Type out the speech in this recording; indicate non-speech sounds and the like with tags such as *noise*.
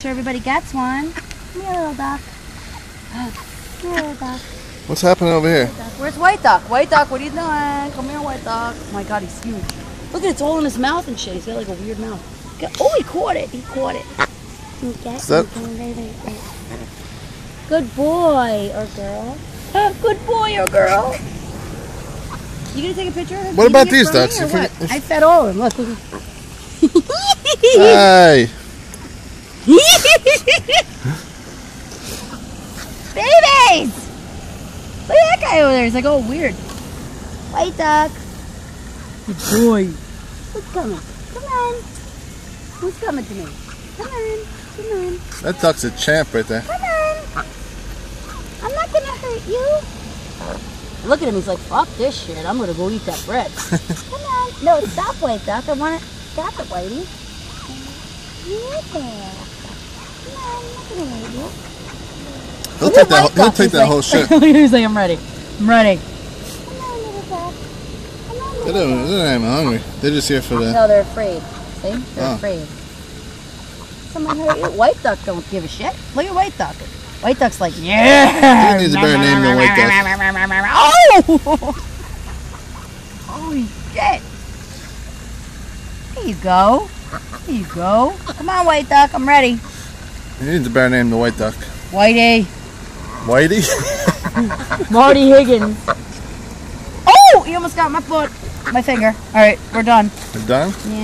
sure everybody gets one. Come here, little duck. Oh. Come here, little duck. What's happening over here? Where's White Duck? White Duck, what are you doing? Come here, White Duck. Oh my god, he's huge. Look at it, it's all in his mouth and shit. He's got like a weird mouth. Oh, he caught it. He caught it. Is that- Good boy or girl. Huh, good boy or girl. You gonna take a picture of him? What about these from ducks? If we- I fed all of them. Look. look. Hey! *laughs* *laughs* Babies! Look at that guy over there. He's like, oh, weird. White duck. Good boy. Who's coming? Come on. Who's coming to me? Come on. Come on. That duck's a champ right there. Come on. I'm not going to hurt you. Look at him. He's like, fuck this shit. I'm going to go eat that bread. *laughs* Come on. No, stop, White Duck. I want to... Stop it, Whitey. Right He'll take that. He'll take that whole *laughs* shit. He's like, I'm ready. I'm ready. Come on, little duck. Come on, They don't, they're not even hungry. They're just here for the. No, they're afraid. See? They're Oh. afraid. Someone hurt you. White duck don't give a shit. Look at white duck. White duck's like, yeah. He needs a better name than white duck. Oh! Holy shit. There you go. There you go. Come on, white duck. I'm ready. He needs a better name than White Duck. Whitey. Whitey? *laughs* Marty Higgins. Oh! He almost got my foot. My finger. All right, we're done. We're done? Yeah.